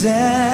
quiser.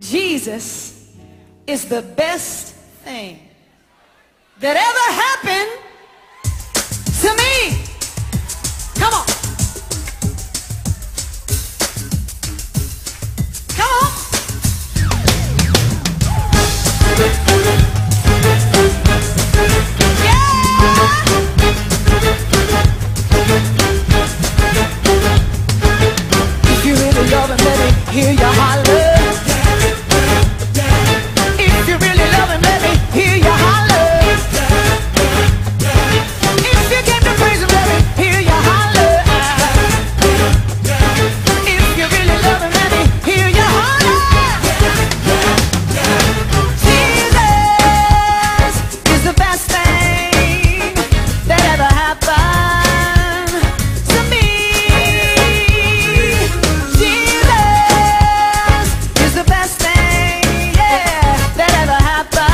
Jesus is the best thing that ever happened to me. Come on. bye.